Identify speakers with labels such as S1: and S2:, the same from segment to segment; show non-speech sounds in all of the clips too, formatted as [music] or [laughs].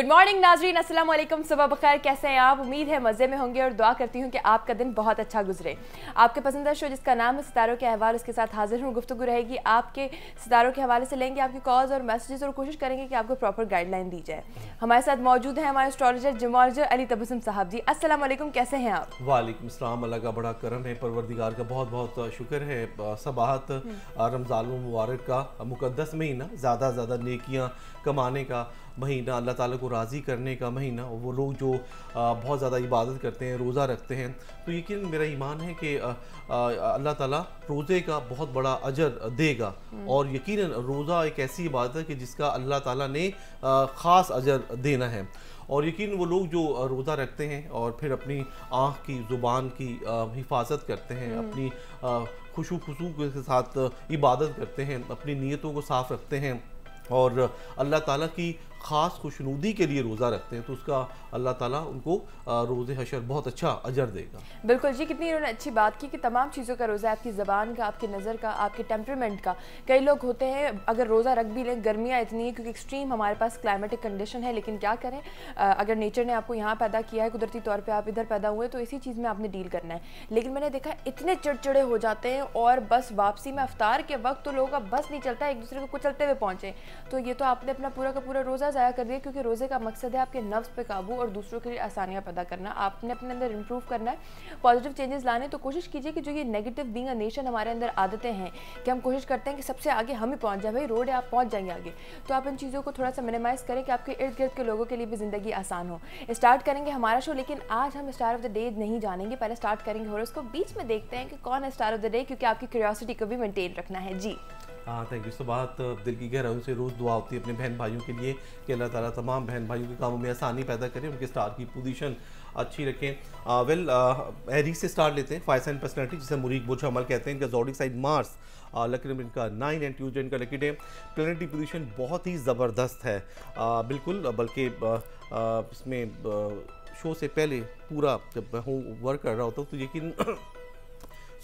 S1: Good morning नाजरीन। अस्सलाम वालेकुम सुबह बखैर। कैसे हैं आप? उम्मीद है मज़े में होंगे और दुआ करती हूँ कि आपका दिन बहुत अच्छा गुजरे। आपके पसंदीदा शो जिसका नाम है सितारों के अहवाल उसके साथ हाजिर हूँ। गुफ्तु रहेगी। आपके सितारों के हवाले से लेंगे आपके कॉल्स और मैसेजेस और कोशिश करेंगे कि आपको प्रॉपर गाइडलाइन दी जाए। हमारे साथ मौजूद है हमारे एस्ट्रोलॉजर जिमोलॉजर अली तबसम साहब जी। अस्सलाम वालेकुम कैसे हैं आप?
S2: वालेकुम अल्लाह का बड़ा करम है। परवरदिगार का बहुत बहुत शुक्र है। सबाहत रमज़ान मुबारक का मुकद्दस महीना ज़्यादा ज़्यादा नेकियाँ कमाने का महीना अल्लाह ताला को राज़ी करने का महीना वो लोग जो बहुत ज़्यादा इबादत करते हैं रोज़ा रखते हैं। तो यकीन मेरा ईमान है कि अल्लाह ताला रोज़े का बहुत बड़ा अजर देगा। और यकीन रोज़ा एक ऐसी इबादत है कि जिसका अल्लाह ताला ने ख़ास अजर देना है। और यकीन वो लोग जो रोज़ा रखते हैं और फिर अपनी आँख की ज़ुबान की हिफाजत करते हैं हम्म। अपनी खुशू खुशू के साथ इबादत करते हैं अपनी नीयतों को साफ़ रखते हैं। और अल्लाह ताला की ख़ास खुशनुदी के लिए रोज़ा रखते हैं तो उसका अल्लाह ताला उनको रोज़ हशर बहुत अच्छा अजर देगा।
S1: बिल्कुल जी, कितनी इन्होंने अच्छी बात की कि तमाम चीज़ों का रोज़ा आपकी ज़बान का, आपकी नज़र का, आपके टेम्परमेंट का। कई लोग होते हैं, अगर रोज़ा रख भी लें, गर्मियाँ इतनी है, क्योंकि एक्सट्रीम हमारे पास क्लाइमेटिक कंडीशन है, लेकिन क्या करें अगर नेचर ने आपको यहाँ पैदा किया है, कुदरती तौर पर आप इधर पैदा हुए तो इसी चीज़ में आपने डील करना है। लेकिन मैंने देखा, इतने चिड़चिड़े हो जाते हैं और बस वापसी में अफ्तार के वक्त तो लोगों का बस नहीं चलता, एक दूसरे को कुचलते हुए पहुँचे। तो ये तो आपने अपना पूरा का पूरा रोज़ा ज़ाया कर दिया क्योंकि रोज़े का मकसद है आपके नफ्स पे काबू और दूसरों के लिए आसानियाँ पैदा करना। आपने अपने अंदर इंप्रूव करना है। पॉजिटिव चेंजेस लाने तो कोशिश कीजिए कि जो ये नेगेटिव बींग अ नेशन हमारे अंदर आदतें हैं कि हम कोशिश करते हैं कि सबसे आगे हम ही पहुँच जाए। भाई रोड है, आप पहुँच जाएँगे आगे। तो आप इन चीज़ों को थोड़ा सा मिनिमाइज़ करें कि आपके इर्द गिर्द के लोगों के लिए भी ज़िंदगी आसान हो। स्टार्ट करेंगे हमारा शो लेकिन आज हम स्टार ऑफ़ द डे नहीं जानेंगे। पहले स्टार्ट करेंगे और उसको बीच में देखते हैं कि कौन है स्टार ऑफ़ द डे क्योंकि आपकी क्यूरियोसिटी को भी मेंटेन रखना है। जी।
S2: थैंक यू सो बात दिल की गहराइयों से रोज़ दुआ होती है अपने बहन भाइयों के लिए कि अल्लाह ताला तमाम बहन भाइयों के कामों में आसानी पैदा करें उनके स्टार की पोजीशन अच्छी रखें। वेल एरी से स्टार्ट लेते हैं फाइव साइन पर्सनैलिटी जिसे मुरीक बुझ अमल कहते हैं। इनका जोडिक साइड मार्स लकी नंबर इनका नाइन एंड ट्यूजडे इनका लकी डे प्लानिटरी पोजीशन बहुत ही ज़बरदस्त है। आ, बिल्कुल बल्कि इसमें शो से पहले पूरा जब मैं वर्क कर रहा होता हूँ तो यकीन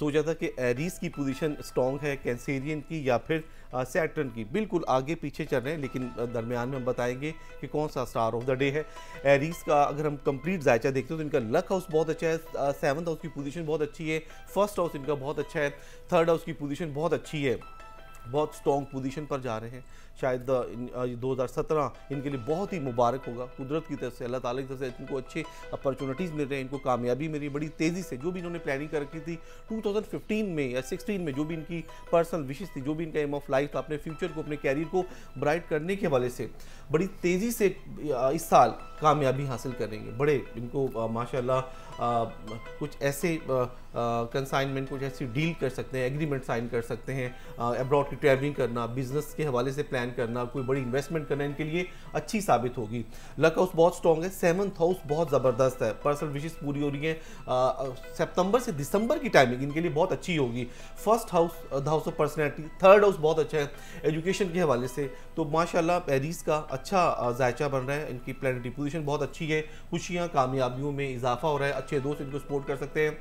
S2: सोचा था कि एरीज की पोजीशन स्ट्रॉन्ग है, कैंसेरियन की या फिर सैटर्न की। बिल्कुल आगे पीछे चल रहे हैं, लेकिन दरमियान में हम बताएँगे कि कौन सा स्टार ऑफ़ द डे है। एरीज का अगर हम कंप्लीट जायचा देखते हैं तो इनका लक हाउस बहुत अच्छा है सेवन्थ हाउस की पोजीशन बहुत अच्छी है, फ़र्स्ट हाउस इनका बहुत अच्छा है, थर्ड हाउस की पोजीशन बहुत अच्छी है। बहुत स्ट्रॉन्ग पोजीशन पर जा रहे हैं। शायद दो हज़ार सत्रह इनके लिए बहुत ही मुबारक होगा। कुदरत की तरफ़ से, अल्लाह ताला की तरफ़ से इनको अच्छे अपॉर्चुनिटीज़ मिल रहे हैं, इनको कामयाबी मेरी बड़ी तेज़ी से जो भी इन्होंने प्लानिंग कर रखी थी 2015 में या 16 में जो भी इनकी पर्सनल विशेष थी, जो भी इनका एम ऑफ़ लाइफ था, अपने फ्यूचर को, अपने कैरियर को ब्राइट करने के हवाले से बड़ी तेज़ी से इस साल कामयाबी हासिल करेंगे बड़े इनको माशा कुछ ऐसे कंसाइनमेंट कुछ ऐसी डील कर सकते हैं, एग्रीमेंट साइन कर सकते हैं अब्रॉड की ट्रैवलिंग करना बिज़नेस के हवाले से प्लान करना, कोई बड़ी इन्वेस्टमेंट करना, इनके लिए अच्छी साबित होगी। लक हाउस बहुत स्ट्रॉन्ग है सेवन्थ हाउस बहुत ज़बरदस्त है। पर्सनल विशेष पूरी हो रही है सितंबर से दिसंबर की टाइमिंग इनके लिए बहुत अच्छी होगी। First house the house of personality third house बहुत अच्छा है एजुकेशन के हवाले से। तो माशाल्लाह पेरिस का अच्छा जायचा बन रहा है, इनकी प्लानिटी पोजीशन बहुत अच्छी है, खुशियाँ, कामयाबियों में इजाफा हो रहा है, अच्छे दोस्त इनको सपोर्ट कर सकते हैं।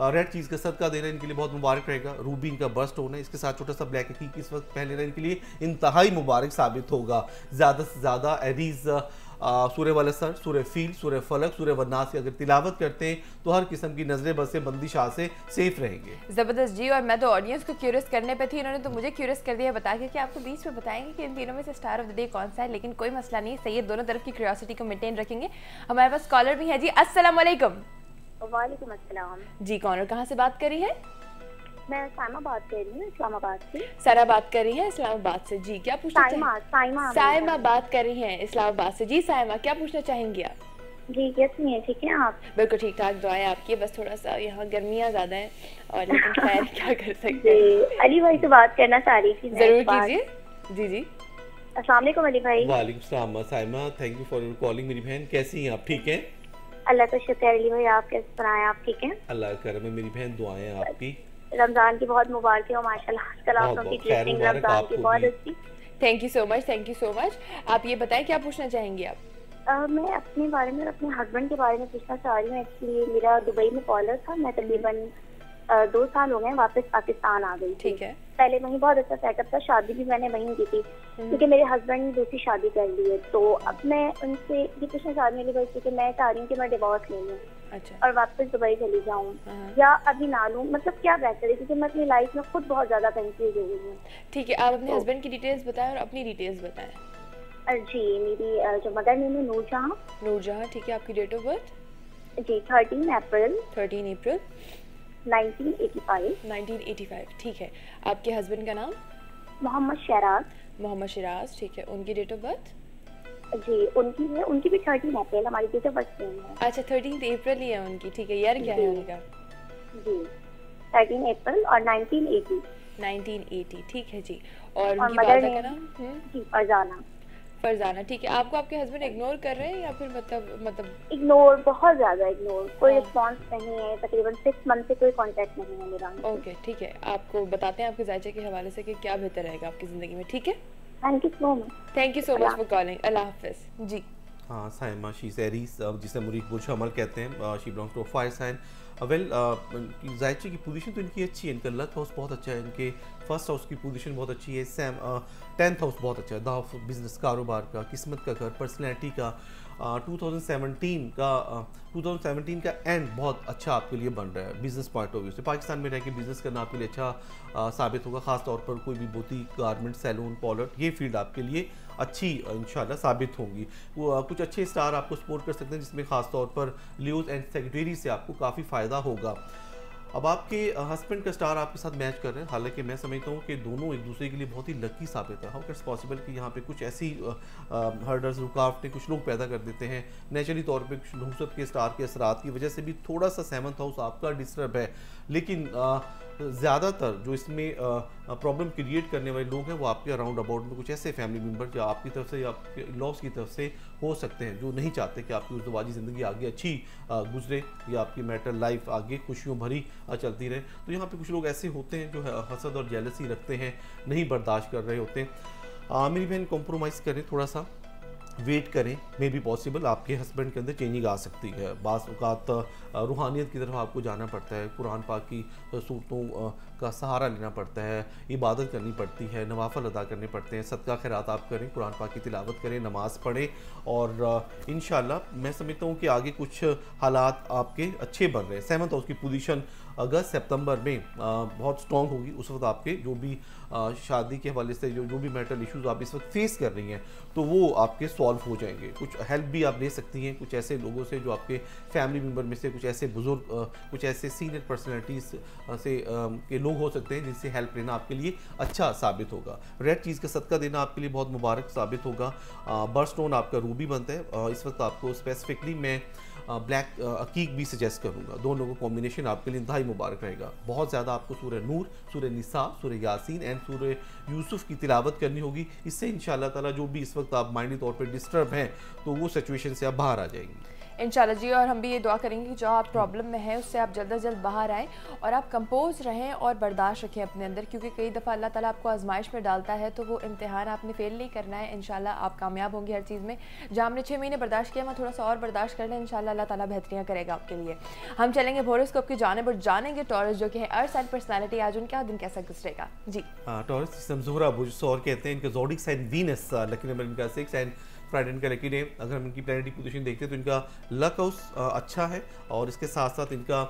S2: रेड चीज़ का सदका देना इनके लिए बहुत मुबारक रहेगा। रूबी इनका बर्स्ट होना, इसके साथ छोटा सा ब्लैक की इस वक्त पहन लेना इनके लिए इंतहाई मुबारक साबित होगा। ज़्यादा से ज़्यादा एरीज सूर्य वाले सर सूर्य फील, सूर्य फलक, सूर्य वन्नास की अगर तिलावत करते हैं तो हर किस्म की नज़रें बस से बंदिश से सेफ़ रहेंगे।
S1: ज़बरदस्त जी, और मैं तो ऑडियंस को क्यूरियस करने पे थी, इन्होंने तो मुझे क्यूरियस कर दिया बता के कि आपको बीच में बताएँगे कि इन तीनों में से स्टार ऑफ़ द डे कौन सा है, लेकिन कोई मसला नहीं सही दोनों तरफ़ की क्यूरियोसिटी को मेंटेन रखेंगे। हमारे पास कॉलर भी है जी अस्सलाम
S3: वालेकुम अस्सलाम।
S1: जी कौन और कहाँ से बात करी है?
S3: मैं साइमा बात कर रही हूँ इस्लामाबाद से।
S1: सारा बात कर रही है इस्लामाबाद से। जी क्या पूछना
S3: साइमा साइमा
S1: साइमा बात कर रही हैं इस्लामाबाद से। जी साइमा क्या पूछना चाहेंगी आप?
S3: जी कैसी हैं ठीक है आप?
S1: बिल्कुल ठीक ठाक दुआएँ आपकी। बस थोड़ा सा यहाँ गर्मियाँ ज़्यादा हैं और लेकिन [laughs] खैर क्या कर सकते हैं?
S3: अली भाई से बात करना चाह रही थी
S1: ज़रूर कीजिए। जी जी।
S3: अस्सलाम वालेकुम अली भाई।
S2: वालेकुम सलाम Saima thank you for your calling मेरी बहन। कैसी हैं आप? ठीक हैं?
S3: अल्लाह का शुक्र अली भाई आप कैसे सुनाए आप ठीक हैं?
S2: अल्लाह करम है मेरी बहन दुआएँ आपकी।
S3: रमज़ान की बहुत मुबारक हो माशाल्लाह कल आप की ब्लेसिंग रमज़ान की बहुत अच्छी।
S1: Thank you so much thank you so much आप ये बताएँ क्या पूछना चाहेंगे आप?
S3: Uh, मैं अपने बारे में अपने हस्बैंड के बारे में पूछना चाह रही हूँ। एक्चुअली मेरा दुबई में कॉलर था मैं तकरीबन दो साल हो गए वापस पाकिस्तान आ गई
S1: ठीक है।
S3: पहले वहीं बहुत अच्छा सेटअप था शादी भी मैंने वहीं की थी। हम्म। क्योंकि मेरे हस्बैंड ने दूसरी शादी कर ली है तो अब मैं उनसे ये पूछना चाह रही हूँ कि मैं चाह रही हूँ कि मैं डिवोर्स ले लूँ अच्छा। और वापस दुबई चली जाऊँ हाँ। या अभी ना लूँ। मतलब क्या बेहतर है? क्योंकि मैं अपनी लाइफ में खुद बहुत ज़्यादा कंफ्यूज हो गई हूँ।
S1: ठीक है आप अपने हस्बैंड तो, की डिटेल्स बताएँ और अपनी डिटेल्स बताएँ।
S3: जी मेरी जो मदर नेम है नूरजहाँ।
S1: नूरजहाँ ठीक है आपकी डेट ऑफ़ बर्थ
S3: जी थर्टीन अप्रैल
S1: थर्टीन अप्रैल
S3: 1985
S1: 1985 ठीक है। आपके हस्बैंड का नाम?
S3: मोहम्मद शराज
S1: मोहम्मद शराज ठीक है। उनकी डेट ऑफ़ बर्थ
S3: जी उनकी है उनकी भी थर्टीन अप्रैल हमारी डेट ऑफ़ बर्थ सेम है।
S1: अच्छा थर्टीन अप्रैल ही है उनकी ठीक है। ईयर क्या है उनका?
S3: जी थर्टीन अप्रैल और 1980
S1: 1980 ठीक है जी। और, और उनकी वादा का नाम?
S3: हम्म? जी फरजाना
S1: फरजाना ठीक है? आपको आपके हस्बैंड इग्नोर कर रहे हैं या फिर मतलब मतलब
S3: इग्नोर बहुत ज़्यादा इग्नोर कोई रिस्पांस हाँ। नहीं है तकरीबन सिक्स मंथ से कोई कांटेक्ट नहीं है मेरा।
S1: ओके ठीक है। आपको बताते हैं आपके जायचे के हवाले से कि क्या बेहतर रहेगा आपकी ज़िंदगी में ठीक है?
S3: Thank you so much
S1: thank you so much for calling Allah हाफिज़। जी।
S2: हाँ साइमा शी एरीज जिसे मुरीद बुरश अमल कहते हैं she belongs to fire sign well जायचे की पोजीशन तो इनकी अच्छी है इनका लक हाउस बहुत अच्छा है इनके फ़र्स्ट हाउस की पोजीशन बहुत अच्छी है सैम टेंथ हाउस बहुत अच्छा है। दाफ बिज़नेस कारोबार का किस्मत का घर पर्सनैलिटी का टू थाउज़ेंड सेवनटीन का टू थाउज़ेंड सेवनटीन का एंड बहुत अच्छा आपके लिए बन रहा है बिज़नेस पॉइंट ऑफ़ व्यू से। पाकिस्तान में रह के बिज़नेस करना आपके लिए अच्छा uh, साबित होगा खास तौर पर कोई भी बोती गारमेंट सैलून पॉलर ये फ़ील्ड आपके लिए अच्छी इंशाल्लाह साबित होंगी। वो कुछ अच्छे स्टार आपको सपोर्ट कर सकते हैं जिसमें खास तौर पर ल्यूज एंड सेक्रेटरी से आपको काफ़ी फ़ायदा होगा। अब आपके हस्बैंड का स्टार आपके साथ मैच कर रहे हैं। हालाँकि मैं समझता हूँ कि दोनों एक दूसरे के लिए बहुत ही लकी साबित है। हाउ इट्स पॉसिबल कि यहाँ पे कुछ ऐसी हर्डर्स रुकावटें कुछ लोग पैदा कर देते हैं? नेचुरली तौर पे कुछ नहुसत के स्टार के असरात की वजह से भी थोड़ा सा सेवंथ हाउस आपका डिस्टर्ब है। लेकिन ज़्यादातर जो इसमें प्रॉब्लम क्रिएट करने वाले लोग हैं, वो आपके अराउंड अबाउट में कुछ ऐसे फैमिली मेंबर जो आपकी तरफ़ से या आपके लॉस की तरफ़ से हो सकते हैं, जो नहीं चाहते कि आपकी उजवाजी ज़िंदगी आगे अच्छी गुजरे या आपकी मैटर लाइफ आगे खुशियों भरी चलती रहे। तो यहाँ पे कुछ लोग ऐसे होते हैं जो हसद और जेलसी रखते हैं, नहीं बर्दाश्त कर रहे होते हैं। मेरी बहन कॉम्प्रोमाइज़ करें थोड़ा सा वेट करें मे बी पॉसिबल आपके हस्बैंड के अंदर चेंजिंग आ सकती है। बाज़ात रूहानियत की तरफ़ आपको जाना पड़ता है, कुरान पाक की सूरतों का सहारा लेना पड़ता है, इबादत करनी पड़ती है, नवाफल अदा करने पड़ते हैं, सदका खैरात आप करें, कुरान पाक की तिलावत करें, नमाज़ पढ़ें और इन मैं समझता हूँ कि आगे कुछ हालात आपके अच्छे बन रहे हैं। सहमत की पोजीशन अगस्त, सितंबर में बहुत स्ट्रॉन्ग होगी। उस वक्त आपके जो भी शादी के हवाले से जो जो भी मेटल इश्यूज़ आप इस वक्त फेस कर रही हैं तो वो आपके सॉल्व हो जाएँगे। कुछ हेल्प भी आप ले सकती हैं, कुछ ऐसे लोगों से जो आपके फैमिली मेंबर में से कुछ ऐसे बुज़ुर्ग कुछ ऐसे सीनियर पर्सनैलिटीज़ से के लोग हो सकते हैं जिनसे हेल्प लेना आपके लिए अच्छा साबित होगा। रेड चीज़ का सदका देना आपके लिए बहुत मुबारक साबित होगा। बर्ड स्टोन आपका रूबी बनता है इस वक्त आपको स्पेसिफिकली मैं ब्लैक अकीक भी सजेस्ट करूँगा। दोनों का कॉम्बिनेशन आपके लिए इंतहाई मुबारक रहेगा। बहुत ज़्यादा आपको सूर्य नूर, सूर्य निसा, सूर्य यासीन एंड सूर्य यूसुफ की तिलावत करनी होगी। इससे इन ताला जो भी इस वक्त आप माइंडी तौर पर डिस्टर्ब हैं तो वो सिचुएशन से आप बाहर आ जाएँगी।
S1: इन जी और हम भी ये दुआ करेंगे कि जो आप प्रॉब्लम में है उससे आप जल्द अज जल्द बाहर आएँ और आप कंपोज रहें और बर्दाश्त रखें अपने अंदर क्योंकि कई दफ़ा अल्लाह ताला आपको आजमाइश में डालता है तो वो इम्तहान आपने फेल नहीं करना है। इन आप कामयाब होंगे हर चीज़ में। जहाँ हमने छः महीने बर्दाश्त किया मैं थोड़ा सा और बर्दाश्त कर लें इन अल्लाह ताला बेहतरियाँ करेगा आपके लिए। हम चलेंगे होरोस्कोप की जानब और जानेंगे टॉरस जो कि है अर्थ एंड पर्सनैलिटी आज उनका दिन कैसा गुजरेगा? जी।
S2: टॉरस हाँ, और कहते हैं इनका जोडिक साइन वीनस लेकिन इनका सिक्स एंड फ्राइडे का लकी डे अगर हम इनकी प्लानिटी पोजिशन देखते हैं तो इनका लक हाउस अच्छा है, और इसके साथ साथ इनका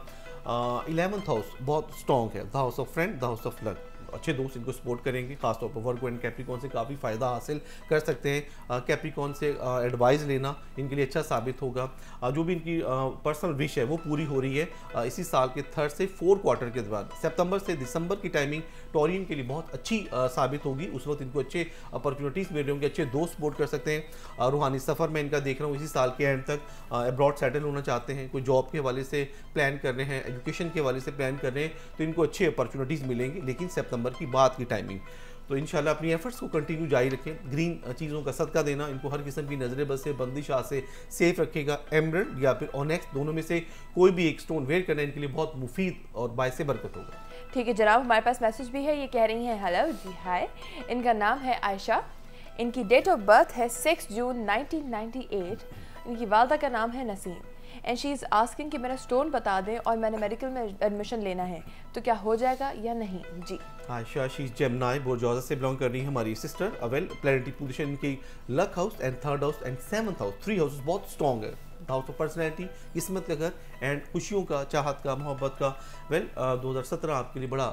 S2: इलेवंथ हाउस बहुत स्ट्रॉन्ग है the house of friend the house of luck अच्छे दोस्त इनको सपोर्ट करेंगे, खासतौर पर वर्क एंड कैप्रिकॉन से काफ़ी फ़ायदा हासिल कर सकते हैं। कैप्रिकॉन से एडवाइस लेना इनके लिए अच्छा साबित होगा। जो भी इनकी पर्सनल विश है वो पूरी हो रही है। इसी साल के थर्ड से फोर्थ क्वार्टर के दौरान सितंबर से दिसंबर की टाइमिंग टोरियन के लिए बहुत अच्छी साबित होगी। उस वक्त इनको अच्छे अपॉर्चुनिटीज़ मिल रहे होंगे, अच्छे दोस्त सपोर्ट कर सकते हैं। रूहानी सफ़र में इनका देख रहा हूँ इसी साल के एंड तक। अब्रॉड सेटल होना चाहते हैं, कोई जॉब के हवाले से प्लान कर रहे हैं एजुकेशन के हवाले से प्लान कर रहे हैं तो इनको अच्छी अपॉर्चुनिटीज़ मिलेंगी। लेकिन सेप्टेम्बर सितंबर की बाद की टाइमिंग तो इन अपनी एफर्ट्स को कंटिन्यू जारी रखें। ग्रीन चीज़ों का सदका देना, इनको हर किस्म की नज़र, बस से बंदिश से सेफ़ रखेगा। एमरल्ड या फिर ऑनेक्स दोनों में से कोई भी एक स्टोन वेयर करना इनके लिए बहुत मुफीद और बायस बरकत होगा।
S1: ठीक है, जनाब, हमारे पास मैसेज भी है, ये कह रही हैं हेलो जी हाय इनका नाम है आयशा इनकी डेट ऑफ़ बर्थ है सिक्स जून 1998 इनकी वालदा का नाम है Naseem. And she is asking कि मेरा स्टोन बता दें और मैंने मेडिकल में एडमिशन लेना है। तो क्या हो जाएगा या नहीं? जी।
S2: आयशा शी जेमनाई बोर्जोजा से बिलोंग कर रही है हमारी सिस्टर अवेल प्लेनेटरी पोजीशन की luck house and third house and seventh house three house बहुत स्ट्रॉन्ग है। हाउस ऑफ़ पर्सनैलिटी किस्मत का घर एंड खुशियों का चाहत का मोहब्बत का वेल 2017 आपके लिए बड़ा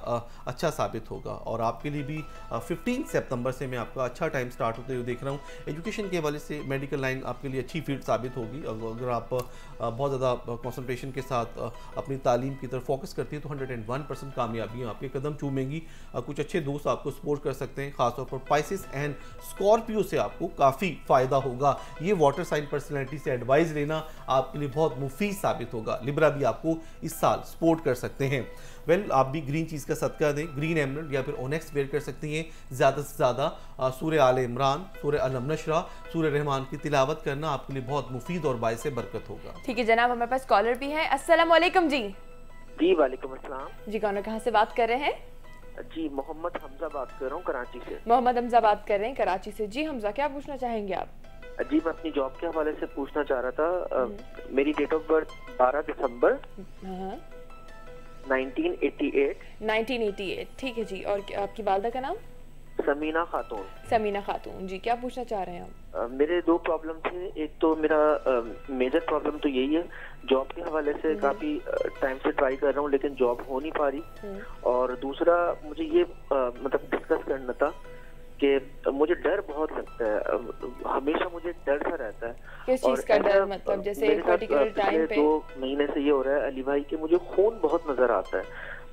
S2: अच्छा साबित होगा। और आपके लिए भी फिफ्टीन uh, सितंबर से मैं आपका अच्छा टाइम स्टार्ट होते हुए देख रहा हूँ। एजुकेशन के हवाले से मेडिकल लाइन आपके लिए अच्छी फ़ील्ड साबित होगी। अगर आप बहुत ज़्यादा कॉन्सनट्रेशन के साथ अपनी तालीम की तरफ़ फोकस करती है तो हंड्रेड एंड वन परसेंट कामयाबी आपके कदम चूमेंगी। कुछ अच्छे दोस्त आपको सपोर्ट कर सकते हैं खासतौर पर पाइसिस एंड स्कॉर्पियो से आपको काफ़ी फ़ायदा होगा। ये वाटर साइन पर्सनैलिटी से एडवाइस लेना आपके लिए बहुत मुफीद साबित होगा। लिब्रा भी आपको इस साल सपोर्ट कर सकते हैं। वेल well, आप भी ग्रीन चीज़ का सदका दें ग्रीन एमरल्ड या फिर ओनेक्स वेयर कर सकती हैं। ज़्यादा से ज़्यादा सूर्य आल इमरान सूर्य अलम नशरा सूर्य रहमान की तिलावत करना आपके लिए बहुत मुफीद और बायस बरकत होगा।
S1: ठीक है जनाब हमारे पास कॉलर भी है। अस्सलाम जी।
S4: जी वालेकुम अस्सलाम।
S1: जी कौन कहाँ से बात कर रहे हैं?
S4: जी मोहम्मद हमजा बात कर रहा हूँ कराची से।
S1: मोहम्मद हमजा बात कर रहे हैं कराची से। जी हमजा क्या पूछना चाहेंगे आप?
S4: जी मैं अपनी जॉब के हवाले से पूछना चाह रहा था। हम्म। मेरी डेट ऑफ़ बर्थ 12 दिसंबर 1988
S1: 1988 ठीक है जी। और आपकी वालदा का नाम?
S4: समीना खातून।
S1: समीना खातून जी। क्या पूछना चाह रहे हैं
S4: आप? मेरे दो प्रॉब्लम थे। एक तो मेरा मेजर प्रॉब्लम तो यही है। जॉब के हवाले से हम्म। काफ़ी टाइम से ट्राई कर रहा हूँ लेकिन जॉब हो नहीं पा रही। हम्म। और दूसरा मुझे ये मतलब डिस्कस करना था कि मुझे डर बहुत लगता है। हमेशा मुझे डर सा रहता है।
S1: किस चीज़ का डर? मतलब जैसे एक पर्टिकुलर टाइम पे?
S4: दो महीने से ये हो रहा है अली भाई कि मुझे खून बहुत नज़र आता है।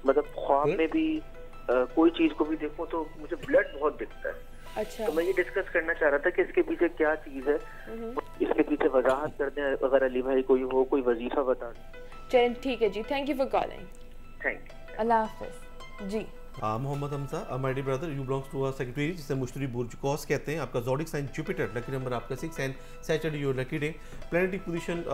S4: मतलब ख्वाब में भी आ, कोई चीज़ को भी देखो तो मुझे ब्लड बहुत दिखता है।
S1: अच्छा।
S4: तो मैं ये डिस्कस करना चाह रहा था कि इसके पीछे क्या चीज़ है। इसके पीछे वजाहत कर दें अगर अली भाई कोई हो कोई वजीफा बता दें।
S1: चलिए ठीक है जी। Thank you for calling
S4: thank
S1: you Allah Hafiz. Ji.
S2: Mohammed Hamsa dear brother you belongs to a secretary जिसे मुश्तरी बुर्ज कॉस कहते हैं, आपका zodiac sign Jupiter lucky number आपका six and Saturday your lucky day planetary position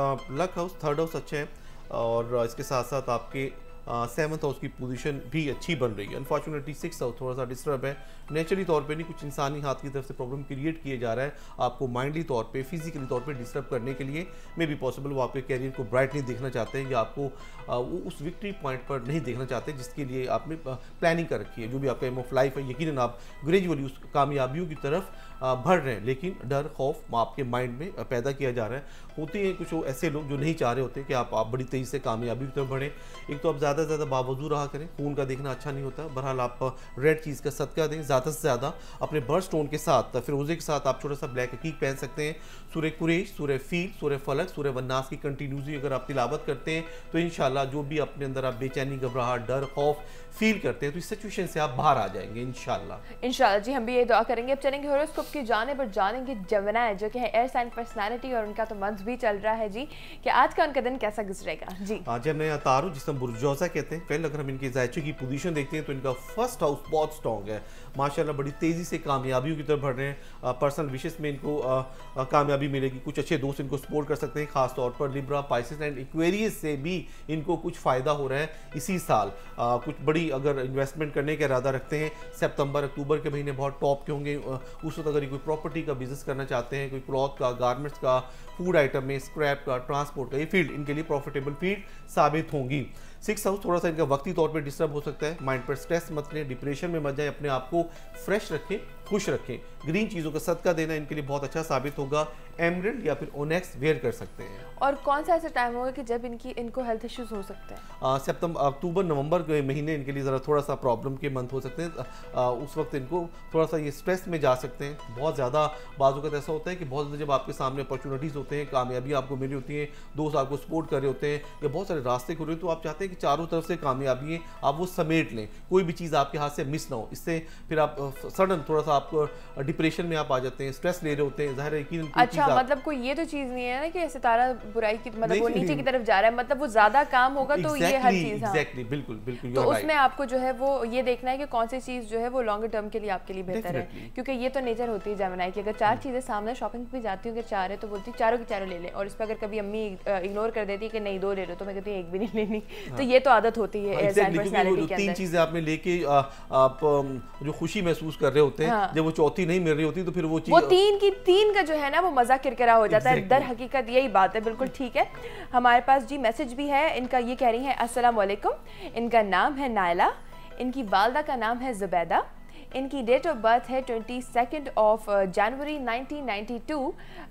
S2: luck house third house अच्छे हैं। और इसके साथ साथ आपके सेवन्थ हाउस की पोजीशन भी अच्छी बन रही है। अनफॉर्चुनेटली सिक्स हाउस थोड़ा सा डिस्टर्ब है। नेचुरली तौर पे नहीं, कुछ इंसानी हाथ की तरफ़ से प्रॉब्लम क्रिएट किए जा रहा है आपको माइंडली तौर पे फिजिकली तौर पे डिस्टर्ब करने के लिए। मे बी पॉसिबल वो आपके कैरियर को ब्राइट नहीं देखना चाहते हैं या आपको वो उस विक्ट्री पॉइंट पर नहीं देखना चाहते जिसके लिए आपने प्लानिंग कर रखी है। जो भी आपका एम ऑफ़ लाइफ है यकीन आप ग्रेजुअली उस कामयाबियों की तरफ़ बढ़ रहे हैं, लेकिन डर, खौफ आपके माइंड में पैदा किया जा रहा है। होते हैं कुछ ऐसे लोग जो नहीं चाह रहे होते कि आप आप बड़ी तेज़ी से कामयाबी तरफ़ बढ़ें। एक तो आप ज़्यादा से ज़्यादा बावजू रहा करें, खून का देखना अच्छा नहीं होता। बहरहाल आप रेड चीज़ का सदका दें, ज़्यादा से ज़्यादा अपने बर्ड स्टोन के साथ, फिरोजे के साथ आप छोटा सा ब्लैक हकीक पहन सकते हैं। सूर्य कुरेश, सूर्य फील, सूर्य फलक, सूर्य वन्नास की कंटिन्यूसली अगर आप तिलावत करते हैं तो इन जो भी अपने अंदर आप बेचैनी, घबराहट, डर, खौफ फील करते हैं तो इस सिचुएशन से आप बाहर आ जाएँगे इनशाला
S1: इनशाला जी, हम भी ये दुआ करेंगे। अब चलेंगे हॉरोस्कोप की जाने पर जानेंगे जमुना जो कि है एयर साइन पर्सनैलिटी और उनका तो मंथ भी चल रहा है जी, कि आज का उनका दिन कैसा गुजरेगा? जी।
S2: आज हमने तारू, जिसमें बुरजौजा कहते हैं। पहले अगर हम इनके जायचे की पोजीशन देखते हैं तो इनका फ़र्स्ट हाउस बहुत स्ट्रॉन्ग है। माशाल्लाह बड़ी तेज़ी से कामयाबियों की तरफ़ बढ़ रहे हैं। पर्सनल विशेष में इनको कामयाबी मिलेगी। कुछ अच्छे दोस्त इनको सपोर्ट कर सकते हैं, खासतौर पर लिब्रा पाइसिस एंड इक्वेरियस से भी इनको कुछ फ़ायदा हो रहा है इसी साल। कुछ बड़ी अगर इन्वेस्टमेंट करने का इरादा रखते हैं सितंबर अक्टूबर के महीने बहुत टॉप के होंगे। उस वक्त अगर कोई प्रॉपर्टी का बिज़नेस करना चाहते हैं, कोई क्लॉथ का गारमेंट्स का फ़ूड आइटम में स्क्रैप का ट्रांसपोर्ट का, ये फ़ील्ड इनके लिए प्रॉफिटेबल फ़ील्ड साबित होंगी। सिक्स हाउस थोड़ा सा इनका वक्ती तौर पर डिस्टर्ब हो सकता है। माइंड पर स्ट्रेस मत लें डिप्रेशन में मत जाए अपने आप को फ्रेश रखें खुश रखें। ग्रीन चीज़ों का सदका देना इनके लिए बहुत अच्छा साबित होगा। एमरल्ड या फिर ओनेक्स वेयर कर सकते हैं।
S1: और कौन सा ऐसा टाइम होगा कि जब इनकी इनको हेल्थ इश्यूज़ हो सकते हैं?
S2: सितंबर अक्टूबर नवंबर के महीने इनके लिए ज़रा थोड़ा सा प्रॉब्लम के मंथ हो सकते हैं। आ, उस वक्त इनको थोड़ा सा ये स्ट्रेस में जा सकते हैं। बहुत ज़्यादा बाजू का ऐसा होता है कि बहुत ज़्यादा जब आपके सामने अपॉर्चुनिटीज़ होते हैं कामयाबी आपको मिली होती है दोस्त आपको सपोर्ट कर रहे होते हैं या बहुत सारे रास्ते खुल रहे हैं तो आप चाहते हैं कि चारों तरफ़ से कामयाबी आप वो समेट लें। कोई भी चीज़ आपके हाथ से मिस ना हो। इससे फिर आप सडन थोड़ा सा आपको डिप्रेशन में आप आ जाते हैं स्ट्रेस ले रहे होते हैं ज़ाहिर है कि
S1: अच्छा मतलब कोई ये तो चीज़ नहीं है ना कि सितारा बुराई की मतलब वो नीचे की तरफ़ जा रहा है मतलब वो ज़्यादा काम होगा तो ये हर चीज़
S2: एग्जैक्टली बिल्कुल बिल्कुल
S1: तो उसमें आपको जो है वो ये देखना है कि कौन सी चीज़ जो है वो लॉन्ग टर्म के लिए आपके लिए बेहतर है। क्योंकि ये तो नेचर होती है जमनाई की अगर चार hmm. चीज़ें सामने शॉपिंग भी जाती हूँ कि चार है तो बोलती चारों की चारों ले लें। और इस पर अगर कभी अम्मी इग्नोर कर देती है कि नहीं दो ले लो तो मैं कहती हूँ एक भी नहीं लेनी। हाँ। तो ये तो आदत होती है
S2: हाँ, तीन चीज़ें आपने लेके आप जो खुशी महसूस कर रहे होते हैं। हाँ। जब वो चौथी नहीं मिल रही होती तो फिर वो
S1: चीज़ वो तीन की तीन का जो है ना वो मज़ा किरकिरा हो जाता exactly. है दर हकीकत यही बात है बिल्कुल ठीक है। हमारे पास जी मैसेज भी है इनका ये कह रही है अस्सलाम वालेकुम इनका नाम है नायला इनकी वालदा का नाम है जुबैदा इनकी डेट ऑफ़ बर्थ है twenty second of January 1992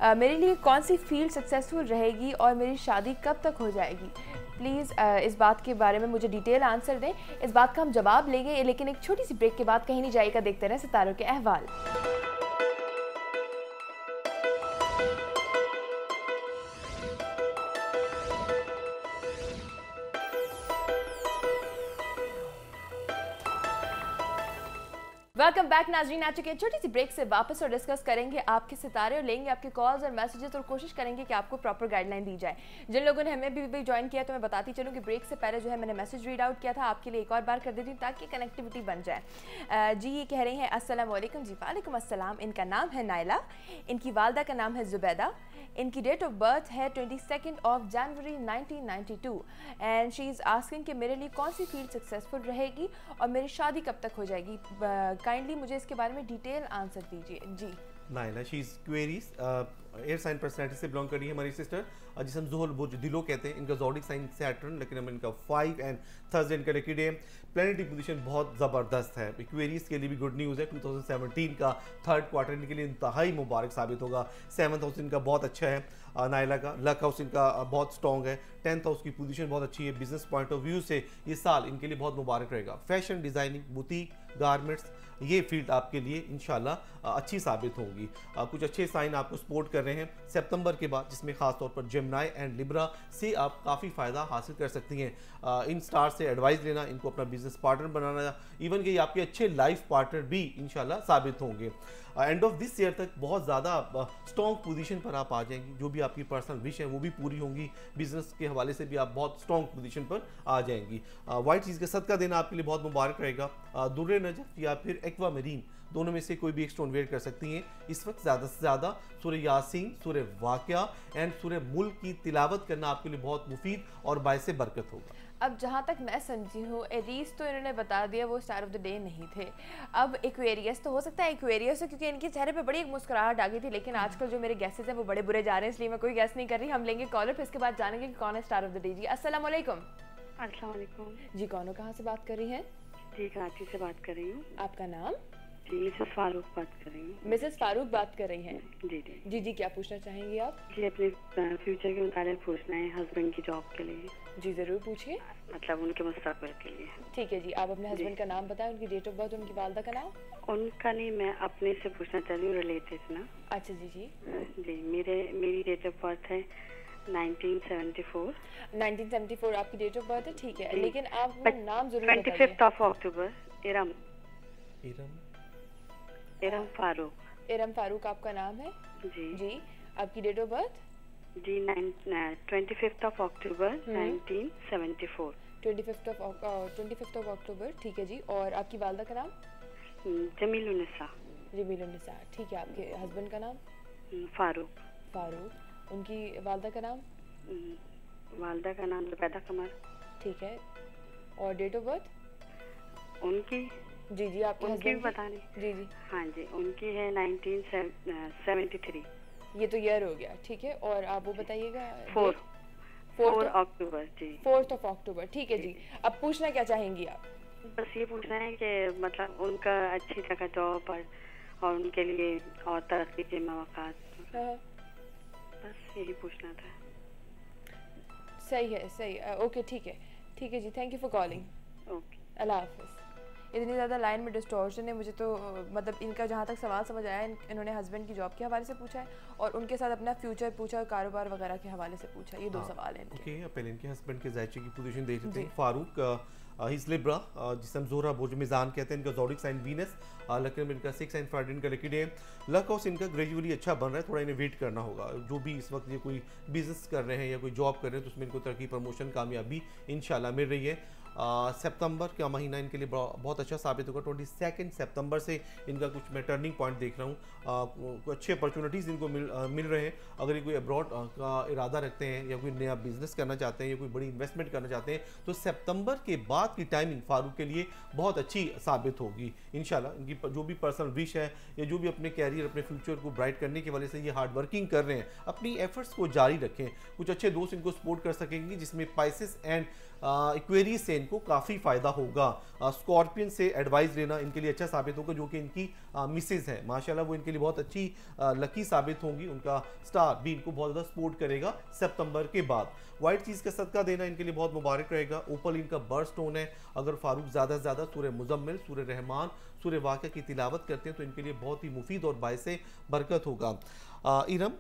S1: uh, मेरे लिए कौन सी फ़ील्ड सक्सेसफुल रहेगी और मेरी शादी कब तक हो जाएगी? प्लीज़ इस बात के बारे में मुझे डिटेल आंसर दें। इस बात का हम जवाब लेंगे, लेकिन एक छोटी सी ब्रेक के बाद कहीं नहीं जाएगा, देखते रहें सितारों के अहवाल। वेलकम बैक नाजरीन आ चुके हैं छोटी सी ब्रेक से वापस और डिस्कस करेंगे आपके सितारे और लेंगे आपके कॉल्स और मैसेजेस और कोशिश करेंगे कि आपको प्रॉपर गाइडलाइन दी जाए। जिन लोगों ने हमें भी, भी ज्वाइन किया तो मैं बताती चलूँ कि ब्रेक से पहले जो है मैंने मैसेज रीड आउट किया था आपके लिए एक और बार कर देती हूँ ताकि कनेक्टिविटी बन जाए। जी ये कह रहे हैं असलम जी वालेकुम असलम इनका नाम है नायला इनकी वालदा का नाम है जुबैदा इनकी डेट ऑफ़ बर्थ है twenty second of January 1992 and she is asking कि मेरे लिए कौन सी फ़ील्ड सक्सेसफुल रहेगी और मेरी शादी कब तक हो जाएगी? काइंडली मुझे इसके बारे में डिटेल आंसर दीजिए। जी।
S2: Naila she is Aquarius air sign personality से बिलोंग कर रही है हमारी सिस्टर और जिसे हम जोहल बुर्ज दिलो कहते हैं, इनका जोडिक साइन सैटर्न लेकिन हम इनका फाइव एंड थर्सडे इनका लकी डे प्लानिटी पोजीशन बहुत ज़बरदस्त है। इक्वेरीज के लिए भी गुड न्यूज़ है। 2017 का थर्ड क्वार्टर इनके लिए इंतहाई मुबारक साबित होगा। सेवन्थ हाउस इनका बहुत अच्छा है। नाइला का लक हाउस इनका बहुत स्ट्रॉन्ग है। टेंथ हाउस की पोजीशन बहुत अच्छी है। बिज़नेस पॉइंट ऑफ़ व्यू से ये साल इनके लिए बहुत मुबारक रहेगा। फ़ैशन डिज़ाइनिंग बुटीक गारमेंट्स ये फ़ील्ड आपके लिए इनशाला अच्छी साबित होगी। कुछ अच्छे साइन आपको सपोर्ट कर रहे हैं सितंबर के बाद, जिसमें खासतौर पर जिमनाई एंड लिब्रा से आप काफ़ी फ़ायदा हासिल कर सकती हैं। इन स्टार से एडवाइस लेना, इनको अपना बिज़नेस पार्टनर बनाना इवन कि आपके अच्छे लाइफ पार्टनर भी इनशाला साबित होंगे। एंड ऑफ़ दिस ईयर तक बहुत ज़्यादा स्ट्रॉन्ग पोजीशन पर आप आ जाएँगी। जो भी आपकी पर्सनल विश है, वो भी पूरी होंगी। बिज़नेस के हवाले से भी आप बहुत स्ट्रॉन्ग पोजीशन पर आ जाएँगी। वाइट चीज़ का सदका देना आपके लिए बहुत मुबारक रहेगा। दुर्र नज़र या फिर एक्वा मरीन दोनों में से कोई भी एक स्टोन वेयर कर सकती हैं। इस वक्त ज़्यादा से ज़्यादा सूर्य यासीन सूर्य वाक़ एंड सूर्य मुल्क की तिलावत करना आपके लिए बहुत मुफीद और बायस बरकत होगा।
S1: अब जहाँ तक मैं समझी हूँ एरीज तो इन्होंने बता दिया वो स्टार ऑफ़ द डे नहीं थे। अब एक्वेरियस तो हो सकता है एक्वेरियस है क्योंकि इनके चेहरे पे बड़ी एक मुस्कुराहट आ गई थी लेकिन आजकल जो मेरे गेसेज हैं वो बड़े बुरे जा रहे हैं इसलिए मैं कोई गैस नहीं कर रही। हम लेंगे कॉलर फिर इसके बाद जानेंगे कि कौन है स्टार ऑफ़ द डे जी असलम जी कौन कहाँ से बात कर रही हैं?
S5: जी कराची से बात कर रही हूँ।
S1: आपका नाम?
S5: जी मिसेस फारूक बात कर रही हूँ।
S1: मिसेस फारूक बात कर रही हैं।
S5: जी जी।
S1: जी जी क्या पूछना चाहेंगी आप?
S5: जी अपने फ्यूचर के मुताबिक पूछना है हस्बैंड की जॉब के लिए।
S1: जी ज़रूर पूछिए।
S5: मतलब उनके मुस्तकबिल के लिए।
S1: ठीक है जी आप अपने हस्बैंड का नाम बताएँ उनकी डेट ऑफ़ बर्थ उनकी वालदा का नाम?
S5: उनका नहीं मैं अपने से पूछना चाह रही हूँ रिलेटेड ना।
S1: अच्छा जी जी।
S5: जी मेरे मेरी डेट ऑफ़ बर्थ है 1974
S1: 1974 आपकी डेट ऑफ़ बर्थ है ठीक है। लेकिन आप नाम ज़रूर
S5: 25th of October Iram
S2: Iram.
S5: Iram Farooq.
S1: Iram Farooq आपका नाम है?
S5: जी।
S1: जी। आपकी date of birth
S5: ji twenty fifth of October nineteen seventy four.
S1: Twenty fifth of twenty fifth of October ठीक है जी। और आपकी वालदा का नाम?
S5: हम्म, जमील उन्नीसा
S1: ठीक है। आपके हस्बैंड का नाम?
S5: हम्म, फारूक।
S1: फारूक। उनकी वालदा का नाम?
S5: हम्म, वालदा का नाम जुबैदा कमर।
S1: ठीक है। और डेट ऑफ़ बर्थ
S5: उनकी?
S1: जी जी आपके
S5: उनकी भी बताने
S1: जी जी।
S5: हाँ जी उनकी है 1973
S1: ये तो ईयर हो गया ठीक है। और आप वो बताइएगा
S5: फोर फोर अक्टूबर जी।
S1: फोर्थ ऑफ़ अक्टूबर ठीक है जी अब पूछना क्या चाहेंगी आप?
S5: बस ये पूछना है कि मतलब उनका अच्छी जगह जॉब और और उनके लिए और तरक्की के मौका। हाँ। बस यही पूछना था।
S1: सही है सही ओके ठीक है। ठीक है जी thank you for calling
S5: okay.
S1: Allah हाफिज़। इतनी ज़्यादा लाइन में डिस्टोर्शन है मुझे तो मतलब इनका जहाँ तक सवाल समझ आया इन्होंने हस्बैंड की जॉब के हवाले से पूछा है और उनके साथ अपना फ्यूचर पूछा और कारोबार वगैरह के हवाले से पूछा ये दो हाँ, सवाल हैं
S2: ओके पहले इनके हस्बैंड के जायचे की पोजीशन देख लेते हैं। फारूक हिज लिब्रा जिसे हम जोरा बोर्ज मिजान कहते हैं इनका जोडिक साइन वीनस लेकिन इनका सिक्स साइन फ्राइड इनका लकी डे लक हाउस इनका ग्रेजुअली अच्छा बन रहा है थोड़ा इन्हें वेट करना होगा। जो भी इस वक्त ये कोई बिज़नेस कर रहे हैं या कोई जॉब कर रहे हैं तो उसमें इनको तरक्की प्रमोशन कामयाबी इन मिल रही है। सितंबर का महीना इनके लिए बहुत अच्छा साबित होगा। ट्वेंटी सेकेंड सेप्टेम्बर से इनका कुछ मैं टर्निंग पॉइंट देख रहा हूँ। अच्छे अपॉर्चुनिटीज़ इनको मिल आ, मिल रहे हैं। अगर ये कोई अब्रॉड का इरादा रखते हैं या कोई नया बिज़नेस करना चाहते हैं या कोई बड़ी इन्वेस्टमेंट करना चाहते हैं तो सेप्टेम्बर के बाद की टाइमिंग फारूक के लिए बहुत अच्छी साबित होगी। इन इनकी जो भी पर्सनल विश है या जो भी अपने कैरियर अपने फ्यूचर को ब्राइट करने के वाले से ये हार्ड वर्किंग कर रहे हैं अपनी एफर्ट्स को जारी रखें। कुछ अच्छे दोस्त इनको सपोर्ट कर सकेंगे जिसमें पाइसिस एंड इक्वेरी से इनको काफ़ी फ़ायदा होगा। स्कॉर्पियन से एडवाइस लेना इनके लिए अच्छा साबित होगा, जो कि इनकी मिसेज है। माशाल्लाह वो इनके लिए बहुत अच्छी लकी साबित होंगी। उनका स्टार भी इनको बहुत ज़्यादा सपोर्ट करेगा सितंबर के बाद। वाइट चीज़ का सदका देना इनके लिए बहुत मुबारक रहेगा। ओपल इनका बर्ड स्टोन है। अगर फारूक ज़्यादा से ज़्यादा सूर्य मुजम्मिल, सूर्य रहमान, सूर्य वाक़ की तिलावत करते हैं तो इनके लिए बहुत ही मुफीद और बायस बरकत होगा। इरम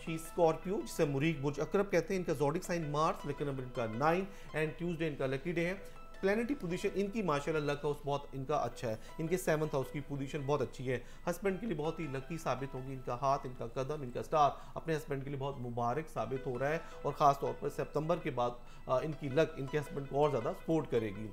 S2: शी स्कॉर्पियो जिसे मुरीक बुर्ज अक्रब कहते हैं। इनका जोडिक साइन मार्स लेकिन नंबर इनका नाइन एंड ट्यूसडे इनका लकी डे है। प्लानिटी पोजीशन इनकी माशाल्लाह लक हाउस बहुत इनका अच्छा है। इनके सेवंथ हाउस की पोजीशन बहुत अच्छी है। हस्बैंड के लिए बहुत ही लकी साबित होगी इनका हाथ, इनका कदम, इनका स्टार अपने हस्बैंड के लिए बहुत मुबारक साबित हो रहा है और ख़ास तौर पर सितंबर के बाद इनकी लक इनके हस्बैंड को और ज़्यादा सपोर्ट करेगी।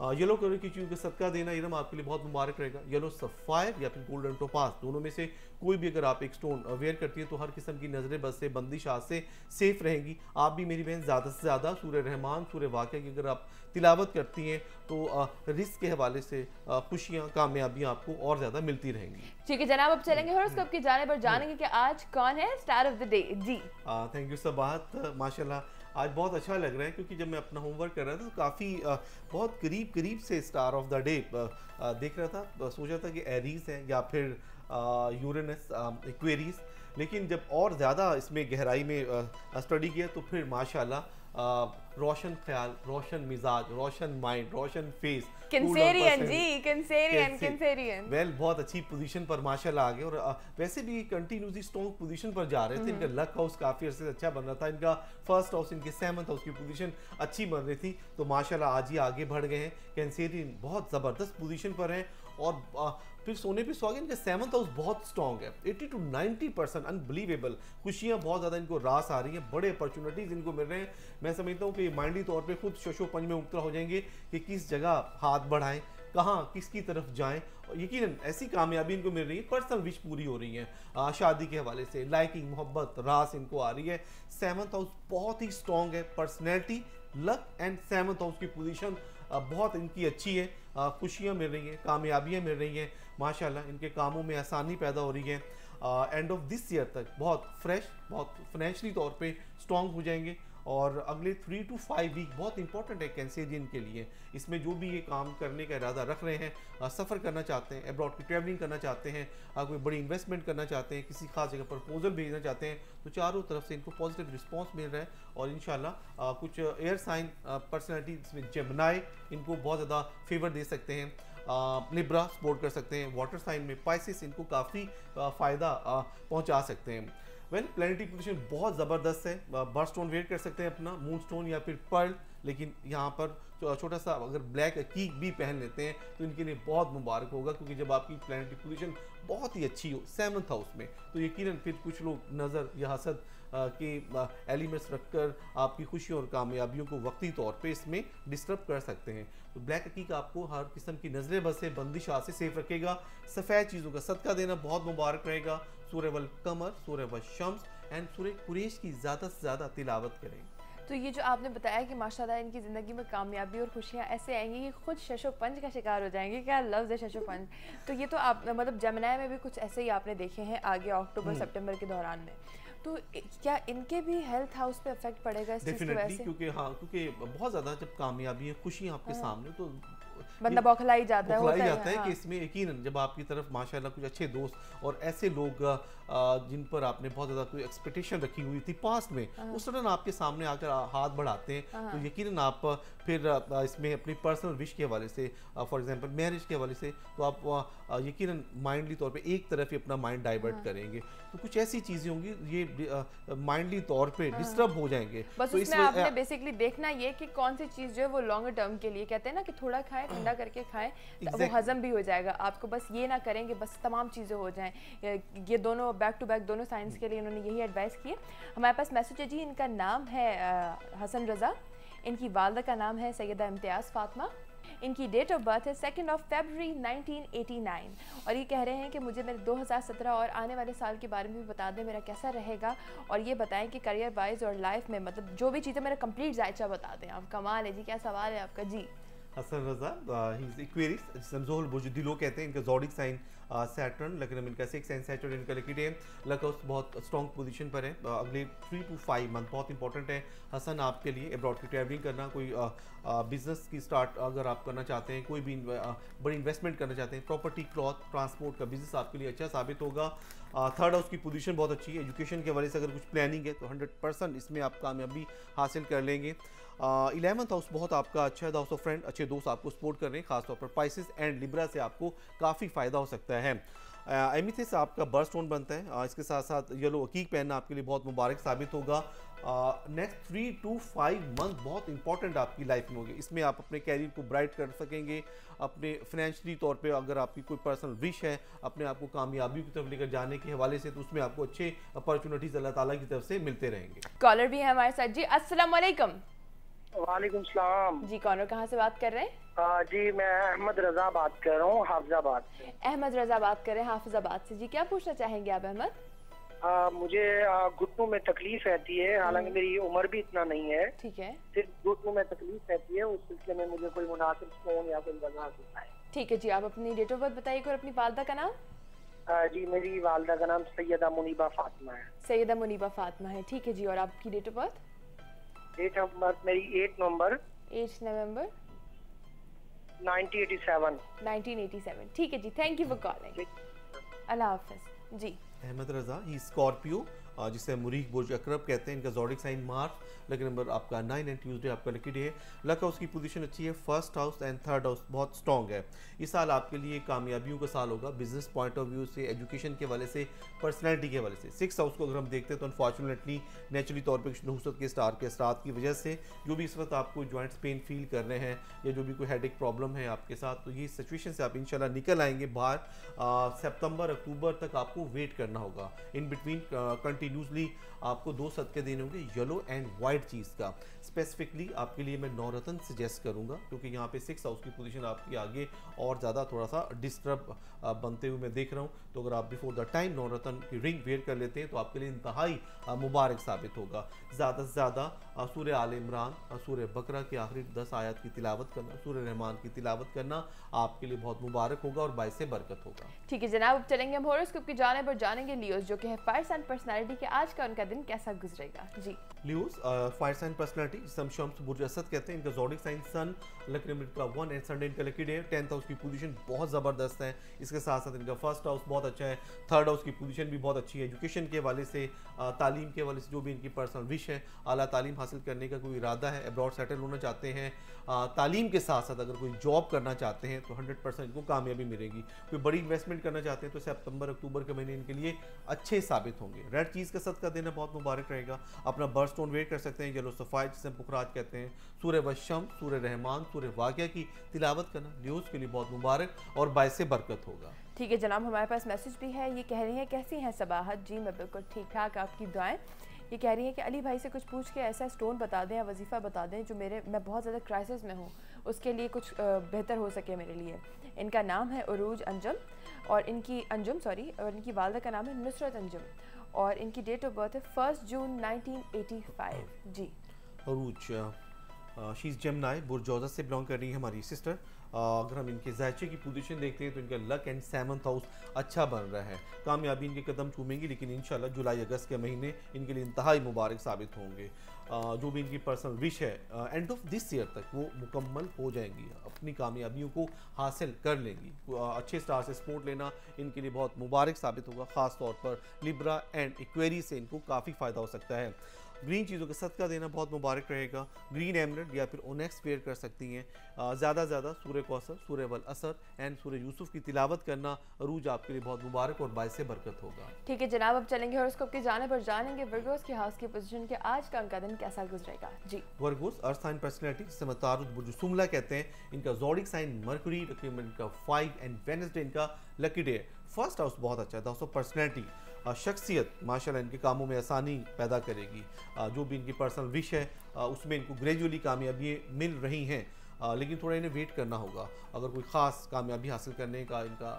S2: येलो कलर की चीज़ का सदका देना इरम आपके लिए बहुत मुबारक रहेगा। येलो सफ़ायर या फिर गोल्डन टोपास दोनों में से कोई भी अगर आप एक स्टोन वेयर करती है तो हर किस्म की नज़रें बस से बंदिश आज से सेफ़ रहेंगी। आप भी मेरी बहन ज़्यादा से ज़्यादा सूर्य रहमान सूर्य वाक़ की अगर आप तिलावत करती हैं तो रिस्क के हवाले से खुशियाँ कामयाबियाँ आपको और ज़्यादा मिलती रहेंगी।
S1: ठीक है जनाब अब चलेंगे हॉरोस्कोप की जाने पर जानेंगे कि आज कौन है स्टार ऑफ़ द डे जी।
S2: थैंक यू सब बात माशाल्लाह। आज बहुत अच्छा लग रहा है, क्योंकि जब मैं अपना होमवर्क कर रहा था तो काफ़ी बहुत करीब करीब से स्टार ऑफ़ द डे देख रहा था। सोचा था कि एरीज है या फिर यूरेनस इक्वेरीज लेकिन जब और ज़्यादा इसमें गहराई में स्टडी किया तो फिर माशाल्लाह रोशन ख्याल रोशन मिजाज रोशन माइंड रोशन फेस
S1: कंसेरियन जी कंसेरियन कंसेरियन।
S2: वेल बहुत अच्छी पोजीशन पर माशाल्लाह आ गए और वैसे भी कंटिन्यूसली स्ट्रॉन्ग पोजीशन पर जा रहे थे। इनका लक हाउस काफ़ी अरसे अच्छा बन रहा था। इनका फ़र्स्ट हाउस इनके सेवंथ हाउस की पोजीशन अच्छी बन रही थी। तो माशाल्लाह आज ही आगे बढ़ गए हैं। कैंसेरियन बहुत ज़बरदस्त पोजीशन पर हैं। और फिर सोने पे सुहागिन इनका सेवंथ हाउस बहुत स्ट्रॉन्ग है। 80 टू 90 परसेंट अनबिलीवेबल खुशियाँ बहुत ज़्यादा इनको रास आ रही हैं। बड़े अपॉर्चुनिटीज़ इनको मिल रहे हैं। मैं समझता हूँ कि माइंडी तौर पे खुद शशो पंज में मुक्तरा हो जाएँगे कि किस जगह हाथ बढ़ाएँ, कहाँ, किसकी तरफ़ जाएँ। और यकीन ऐसी कामयाबी इनको मिल रही है। पर्सनल विश पूरी हो रही है। शादी के हवाले से लाइकिंग मोहब्बत, रास इनको आ रही है। सेवंथ हाउस बहुत ही स्ट्रॉन्ग है। Personality luck and seventh house की पोजीशन बहुत इनकी अच्छी है। खुशियाँ मिल रही हैं, कामयाबियाँ मिल रही हैं। माशाल्लाह, इनके कामों में आसानी पैदा हो रही है। एंड ऑफ़ दिस ईयर तक बहुत फ्रेश बहुत फाइनेंशली तौर पे स्ट्रॉन्ग हो जाएँगे। और अगले थ्री टू फाइव वीक बहुत इंपॉर्टेंट है कैंसेरियन के लिए। इसमें जो भी ये काम करने का इरादा रख रहे हैं सफ़र करना चाहते हैं अब्रॉड की ट्रैवलिंग करना चाहते हैं कोई बड़ी इन्वेस्टमेंट करना चाहते हैं, किसी खास जगह प्रपोजल भेजना चाहते हैं तो चारों तरफ़ से इनको पॉजिटिव रिस्पॉन्स मिल रहा है और इन कुछ एयर साइन पर्सनैलिटी जिसमें जमनाए इनको बहुत ज़्यादा फेवर दे सकते हैं। लिब्रा सपोर्ट कर सकते हैं वाटर साइन में पाइसिस इनको काफ़ी फ़ायदा पहुँचा सकते हैं। वेल प्लानिटरी पोजिशन बहुत ज़बरदस्त है। बर्ड स्टोन वेट कर सकते हैं अपना मून स्टोन या फिर पर्ल लेकिन यहाँ पर छोटा सा अगर ब्लैक की भी पहन लेते हैं तो इनके लिए बहुत मुबारक होगा, क्योंकि जब आपकी प्लानिटरी पोजिशन बहुत ही अच्छी हो सेवन्थ हाउस में तो यकीनन फिर कुछ लोग नज़र या हसद के एलिमेंट्स रखकर आपकी खुशियों और कामयाबियों को वक्ती तौर पे इसमें डिस्टर्ब कर सकते हैं। तो ब्लैक हकीक आपको हर किस्म की नज़रें बसे बंदिश से सेफ़ रखेगा। सफ़ेद चीज़ों का सदका देना बहुत मुबारक रहेगा। सूर्य वल कमर सूर्य व शम्स एंड सूर्य कुरेश की ज़्यादा से ज़्यादा तिलावत करें
S1: तो ये जो आपने बताया कि माशाल्लाह इनकी ज़िंदगी में कामयाबी और खुशियाँ ऐसे आएँगी कि खुद शशो पंच का शिकार हो जाएँगे क्या लफ्ज़ है शशो पंच [laughs] तो ये तो आप मतलब जमनाय में भी कुछ ऐसे ही आपने देखे हैं आगे अक्टूबर हम्म। सितंबर के दौरान में तो क्या इनके भी हेल्थ हाउस पे इफ़ेक्ट पड़ेगा इस चीज़ की वजह
S2: से क्योंकि हाँ क्योंकि बहुत ज़्यादा जब कामयाबी है खुशियाँ आपके हाँ। सामने तो
S1: बंदा बौखला ही जाता है
S2: बौखला ही जाता है, है हाँ। कि इसमें यकीन जब आपकी तरफ़ माशाल्लाह कुछ अच्छे दोस्त और ऐसे लोग जिन पर आपने बहुत ज़्यादा कोई एक्सपेक्टेशन रखी हुई थी पास्ट में हाँ। उस तरह आपके सामने आकर हाथ बढ़ाते हैं। हाँ। तो यकीन आप फिर इसमें अपनी पर्सनल विश के हवाले से फॉर एग्जांपल मैरिज के हवाले से तो आप यकीन माइंडली तौर पे एक तरफ़ ही अपना माइंड डाइवर्ट करेंगे। तो कुछ ऐसी चीज़ें होंगी ये माइंडली तौर पर डिस्टर्ब हो जाएँगे।
S1: बस तो उसमें आपने बेसिकली देखना ये कि कौन सी चीज़ जो है वो लॉन्ग टर्म के लिए कहते हैं ना कि थोड़ा खाए ठंडा करके खाएँ तो वो हजम भी हो जाएगा। आपको बस ये ना करेंगे बस तमाम चीज़ें हो जाएँ। ये दोनों बैक टू बैक दोनों साइंस के लिए उन्होंने यही एडवाइस की है। हमारे पास मैसेज है जी, इनका नाम है हसन रज़ा। इनकी वालदा का नाम है सैदा इम्तियाज़ फातमा। इनकी डेट ऑफ़ बर्थ है सेकेंड ऑफ़ फेबररी 1989 और ये कह रहे हैं कि मुझे मेरे 2017 और आने वाले साल के बारे में भी बता दें, मेरा कैसा रहेगा? और ये बताएँ कि करियर वाइज और लाइफ में मतलब जो भी चीज़ें मेरा कंप्लीट जायचा बता दें आप। कमाल है जी, क्या सवाल है आपका? जी।
S2: हसन रजा इक्वेरिस जिसम जोहल बुजुद्दी कहते हैं, इनका जॉडिक साइन सैटर्न लेकिन इनका सिक्स एंड सैटर्न इनका लकी है लकस बहुत स्ट्रॉन्ग पोजीशन पर है। अगले थ्री टू फाइव मंथ बहुत इंपॉर्टेंट है। हसन, आपके लिए अब्रॉड की ट्रैवलिंग करना, कोई बिज़नेस की स्टार्ट अगर आप करना चाहते हैं, कोई भी बड़ी इन्वेस्टमेंट करना चाहते हैं प्रॉपर्टी क्लॉथ ट्रांसपोर्ट का बिज़नेस आपके लिए अच्छा साबित होगा। थर्ड हाउस की पोजीशन बहुत अच्छी है। एजुकेशन के वाले से अगर कुछ प्लानिंग है तो हंड्रेड परसेंट इसमें आप कामयाबी हासिल कर लेंगे। इलेवंथ हाउस बहुत आपका अच्छा है हाउस ऑफ़ फ्रेंड अच्छे दोस्त आपको सपोर्ट कर रहे हैं, खासतौर पर पाइसिस एंड लिब्रा से आपको काफ़ी फ़ायदा हो सकता है। एमिथिस आपका बर्स्ट स्टोन बनता है। इसके साथ साथ येलो अकीक पहनना आपके लिए बहुत मुबारक साबित होगा। Next three two five month बहुत इंपॉर्टेंट आपकी लाइफ में होगी। इसमें आप अपने कैरियर को ब्राइट कर सकेंगे अपने फाइनेंशियली तौर पे अगर आपकी कोई पर्सनल विश है अपने आप को कामयाबी की तरफ़ लेकर जाने के हवाले से तो उसमें आपको अच्छे अपॉर्चुनिटीज़ अल्लाह ताला की तरफ़ से मिलते रहेंगे।
S1: कॉलर भी है हमारे साथ। जी अस्सलाम वालेकुम
S6: वालेकुम सलाम।
S1: जी कॉलर कहाँ से बात कर रहे
S6: हैं? जी मैं अहमद रजा बात कर रहा हूँ हाफिजाबाद से।
S1: अहमद रजा बात कर रहे हैं हाफिजाबाद से। जी क्या पूछना चाहेंगे आप अहमद?
S6: आ, मुझे घुटनों में तकलीफ़ रहती है। हालाँकि हम्म। मेरी उम्र भी इतना नहीं है।
S1: ठीक है।
S6: सिर्फ़ घुटनों में तकलीफ़ रहती है उस सिलसिले में मुझे कोई मुनासिब फ़ोन या कोई वजह बताए
S1: ठीक है जी आप अपनी डेट ऑफ़ बर्थ बताइए और अपनी वालदा का नाम?
S6: आ, जी मेरी वालदा का नाम सैयदा मुनीबा फातिमा है।
S1: सैयदा मुनीबा फातिमा है। ठीक है जी और आपकी date of birth
S6: date of birth मेरी एट नवंबर।
S1: एट नवंबर
S6: 1987
S1: 1987 ठीक है जी thank you for calling Allah हाफिज। जी।
S2: अहमद रजा ही स्कॉर्पियो जिसे मुरीख बुर्ज अक्रब कहते हैं, इनका zodiac sign Mars lucky number आपका नाइन एंड ट्यूसडे आपका लकी डे है। लक हाउस की पोजीशन अच्छी है, first house and third house बहुत स्ट्रॉन्ग है। इस साल आपके लिए कामयाबियों का साल होगा बिज़नेस पॉइंट ऑफ़ व्यू से एजुकेशन के वाले से पर्सनैलिटी के वाले से। सिक्स हाउस को अगर हम देखते हैं तो अनफॉर्चुनेटली नेचुरली तौर पर नहुसत के स्टार के असरात की वजह से, जो भी इस वक्त आपको जॉइंट्स पेन फील कर रहे हैं, या जो भी कोई हेड प्रॉब्लम है आपके साथ तो ये सिचुएशन से आप इंशाल्लाह निकल आएँगे बाहर। सितंबर अक्टूबर तक आपको वेट करना होगा। इन बिटवीन कंटिन्यूसली आपको दो सदके देने होंगे येलो एंड वाइट चीज़ का। स्पेसिफिकली आपके लिए मैं नौरतन सजेस्ट करूँगा, क्योंकि यहाँ पे सिक्स हाउस की पोजीशन आपकी आगे और ज़्यादा थोड़ा सा डिस्टर्ब बनते हुए मैं देख रहा हूँ। तो अगर आप बिफोर द टाइम नौरतन की रिंग वेयर कर लेते हैं तो आपके लिए इंतहाई मुबारक साबित होगा। ज़्यादा से ज़्यादा सूर्य आल इमरान सूर्य बकरा की आखिरी दस आयत की तिलावत करना, सूर्य रहमान की तिलावत करना आपके लिए बहुत मुबारक होगा और बाईस से बरकत होगा।
S1: ठीक है जनाब चलेंगे हम हॉरोस्कोप की जाने पर जानेंगे लियोस जो कि है फायर साइन पर्सनालिटी के आज का उनका दिन कैसा गुजरेगा? जी।
S2: लियोस फायर साइन पर्सनालिटी जिसम शम्स बुर्ज असद कहते हैं, इनका जोडिक साइन सन लकड़ी का वन एंड संडे इनका लकी डे टेंथ हाउस की पोजीशन बहुत ज़बरदस्त है। इसके साथ साथ इनका फ़र्स्ट हाउस बहुत अच्छा है। थर्ड हाउस की पोजीशन भी बहुत अच्छी है। एजुकेशन के वाले से तालीम के वाले से जो भी इनकी पर्सनल विश है अला तालीम हासिल करने का कोई इरादा है अब्रॉड सेटल होना चाहते हैं तालीम के साथ साथ अगर कोई जॉब करना चाहते हैं तो हंड्रेड परसेंट इनको कामयाबी मिलेगी। कोई बड़ी इन्वेस्टमेंट करना चाहते हैं तो सितंबर, अक्टूबर के महीने इनके लिए अच्छे साबित होंगे। रेड चीज़ का सदका देना बहुत मुबारक रहेगा। अपना बर्थ स्टोन वेट कर सकते हैं येलो सफ़ाई जिसे पुखराज कहते हैं। सूर्य वशम, सूर्य रहमान, सूर्य वाक़ की तिलावत करना न्यूज़ के लिए बहुत मुबारक और बायस बरकत होगा।
S1: ठीक है, जनाब, हमारे पास मैसेज भी है। ये कह रही हैं, कैसी हैं सबाहत? जी, मैं बिल्कुल ठीक ठाक, आपकी दुआएँ। ये कह रही हैं कि, अली भाई से कुछ पूछ के ऐसा स्टोन बता दें या वजीफ़ा बता दें, जो मेरे, मैं बहुत ज़्यादा क्राइसिस में हूँ। उसके लिए कुछ बेहतर हो सके मेरे लिए। इनका नाम है अरूज अंजम और इनकी, अंजुम सॉरी और इनकी वालदा का नाम है नुसरत अंजुम और इनकी डेट ऑफ़ बर्थ है फ़र्स्ट जून 1985 जी।
S2: अरूज शीज़ जमनाए बुरजौजा से बिलोंग कर रही है हमारी सिस्टर अगर हम इनके जायचे की पोजीशन देखते हैं तो इनका लक एंड सेवन्थ हाउस अच्छा बन रहा है। कामयाबी इनके कदम चूमेंगी, लेकिन इन जुलाई, अगस्त के महीने इनके लिए इंतहाई मुबारक साबित होंगे। जो भी इनकी पर्सनल विश है एंड ऑफ़ दिस ईयर तक वो मुकम्मल हो जाएँगी। अपनी कामयाबियों को हासिल कर लेंगी। अच्छे स्टार से सपोर्ट लेना इनके लिए बहुत मुबारक साबित होगा। ख़ास तौर पर लिब्रा एंड इक्वेरी से इनको काफ़ी फ़ायदा हो सकता है। ग्रीन चीज़ों का सदका देना बहुत मुबारक रहेगा। ग्रीन एमरेड या फिर ओनेक्स पेयर कर सकती हैं। ज़्यादा ज़्यादा सूर्य कौसर सूर्य वल असर एंड सूर्य यूसुफ की तिलावत करना अरूज आपके लिए बहुत मुबारक और बायस बरकत होगा।
S1: ठीक है जनाब अब चलेंगे और उसको जाने पर जानेंगे वर्गोस के हाउस की पोजीशन के आज का उनका दिन कैसा गुजरेगा। जी।
S2: वर्गोस अर्थ साइन पर्सनैलिटी जिसे मतारुद बुजुसुमला कहते हैं। इनका जोडिक साइन मरकुरी इनका फाइव एंड वेनसडे इनका लकी डे फ़र्स्ट हाउस बहुत अच्छा है हाउस ऑफ़ पर्सनैलिटी शख्सियत माशाल्लाह इनके कामों में आसानी पैदा करेगी। जो भी इनकी पर्सनल विश है उसमें इनको ग्रेजुअली कामयाबी मिल रही हैं। लेकिन थोड़ा इन्हें वेट करना होगा। अगर कोई ख़ास कामयाबी हासिल करने का इनका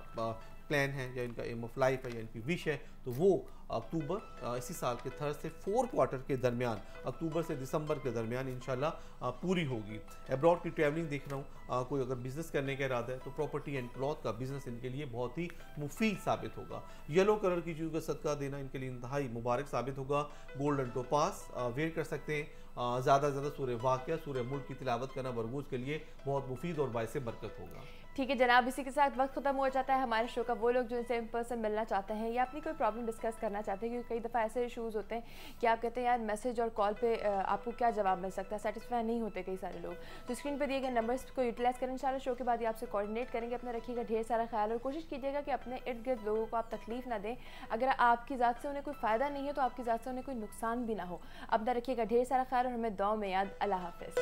S2: प्लान है या इनका एम ऑफ़ लाइफ है या इनकी विश है तो वो अक्टूबर इसी साल के थर्ड से फोर्थ क्वार्टर के दरमियान, अक्टूबर से दिसंबर के दरमियान इंशाल्लाह पूरी होगी। अब्रॉड की ट्रैवलिंग देख रहा हूँ कोई अगर बिज़नेस करने का इरादा है तो प्रॉपर्टी एंड क्लॉथ का बिज़नेस इनके लिए बहुत ही मुफीद साबित होगा। येलो कलर की चीज़ का सदका देना इनके लिए इंतहाई मुबारक साबित होगा। गोल्डन टोपास वेयर कर सकते हैं। ज़्यादा से ज़्यादा सूर्य वाक्य, सूर्य मुल्क की तिलावत करना बरगूज के लिए बहुत मुफीद और बायस बरकत होगा।
S1: ठीक है, जनाब, इसी के साथ वक्त खत्म हो जाता है हमारे शो का। वो लोग जो इनसे इन पर्सन मिलना चाहते हैं या अपनी कोई प्रॉब्लम डिस्कस करना चाहते हैं, क्योंकि कई दफ़ा ऐसे इशूज़ होते हैं कि आप कहते हैं, यार मैसेज और कॉल पे आपको क्या जवाब मिल सकता है? सेटिस्फाई नहीं होते कई सारे लोग। तो स्क्रीन पर दिए गए नंबर्स को यूटिलाइज़ करें। इन शो के बाद ही आपसे कॉर्डिनेट करेंगे, अपना रखिएगा ढेर सारा ख्याल और कोशिश कीजिएगा कि अपने इर्द गिर्द लोगों को आप तकलीफ़ ना दें। अगर आपकी ज़ात से उन्हें कोई फ़ायदा नहीं है तो आपकी ज़ात से उन्हें कोई नुकसान भी ना हो। अपना रखिएगा ढेर सारा ख्याल और हमें दो में याद। अल्लाह हाफिज़।